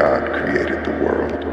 God created the world.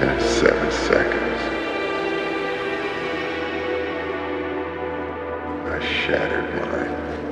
In seven seconds, I shattered mine.